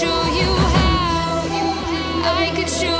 show you how I could show